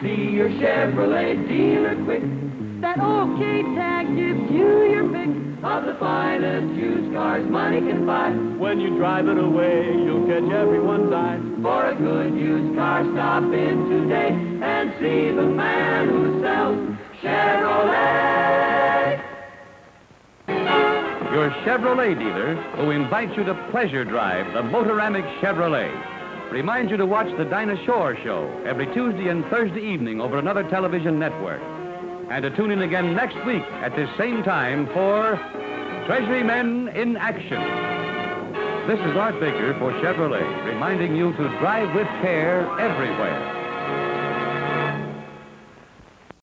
See your Chevrolet dealer quick. That OK tag gives you your pick of the finest used cars money can buy. When you drive it away, you'll catch everyone's eye. For a good used car, stop in today and see the man who sells Chevrolet. Your Chevrolet dealer who invites you to pleasure drive the Motoramic Chevrolet. Reminds you to watch the Dinah Shore Show every Tuesday and Thursday evening over another television network. And to tune in again next week at this same time for Treasury Men in Action. This is Art Baker for Chevrolet, reminding you to drive with care everywhere.